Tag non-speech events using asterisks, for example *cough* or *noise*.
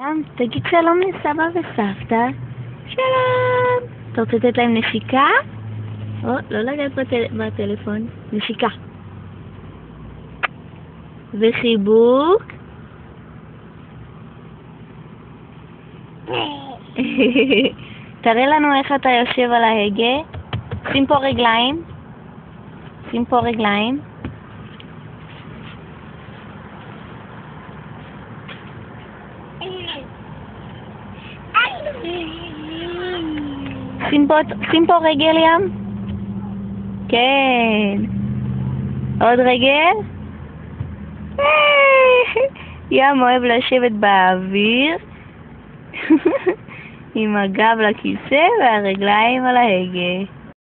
ים, תגיד שלום לסבא וסבתא. שלום. אתה רוצה לתת להם נשיקה? או, לא לגעת בטל... בטלפון. נשיקה. וחיבוק. *laughs* תראה לנו איך אתה יושב על ההגה. שים פה רגליים. שים פה רגליים. שים פה, שים פה רגל ים. כן. עוד רגל. *laughs* ים אוהב לשבת באוויר *laughs* עם הגב לכיסא והרגליים על ההגה.